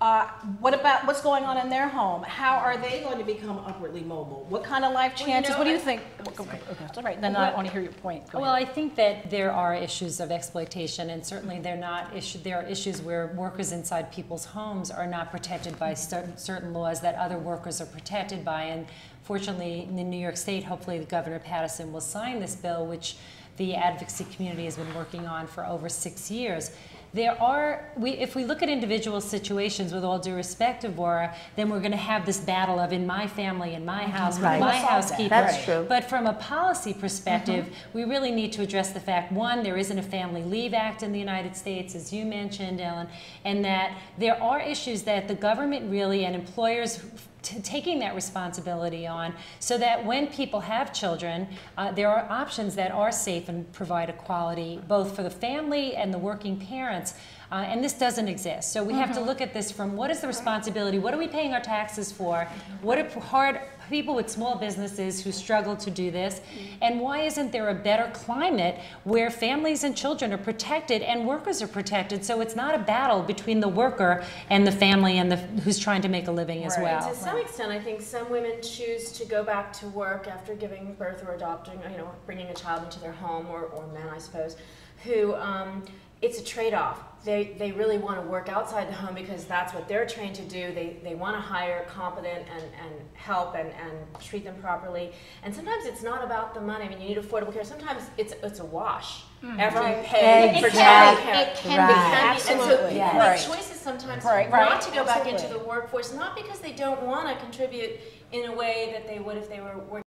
Uh, what about what's going on in their home? How are they going to become upwardly mobile? What kind of life Well, you chances? know, what do you I- think? Okay, it's all right. Then I Well- want to hear your point. Go Well, ahead. I think that there are issues of exploitation, and certainly they're not issue, there are issues where workers inside people's homes are not protected by certain, certain laws that other workers are protected by. And fortunately, in New York State, hopefully, the Governor Paterson will sign this bill, which the advocacy community has been working on for over six years. There are, we, if we look at individual situations, with all due respect, Devorah, then we're going to have this battle of in my family, in my house, Right. my We'll solve that. housekeeper. That's true. But from a policy perspective, Mm-hmm. we really need to address the fact, one, there isn't a Family Leave Act in the United States, as you mentioned, Ellen, and that there are issues that the government really and employers taking that responsibility on so that when people have children, uh, there are options that are safe and provide equality both for the family and the working parents. Uh, and this doesn't exist. So we have Mm-hmm. to look at this from what is the responsibility? What are we paying our taxes for? What are hard people with small businesses who struggle to do this? And why isn't there a better climate where families and children are protected and workers are protected? So it's not a battle between the worker and the family and the who's trying to make a living as Right. well. Some extent, I think some women choose to go back to work after giving birth or adopting, you know, bringing a child into their home, or, or men, I suppose, who um, it's a trade-off. They, they really want to work outside the home because that's what they're trained to do. They, they want to hire competent and, and help and, and treat them properly. And sometimes it's not about the money. I mean, you need affordable care. Sometimes it's, it's a wash. After you pay for Exactly. child care. It can Right. be, And so absolutely. people Yes. make choices sometimes Right, not right, to go back into the workforce, not because they don't want to contribute in a way that they would if they were working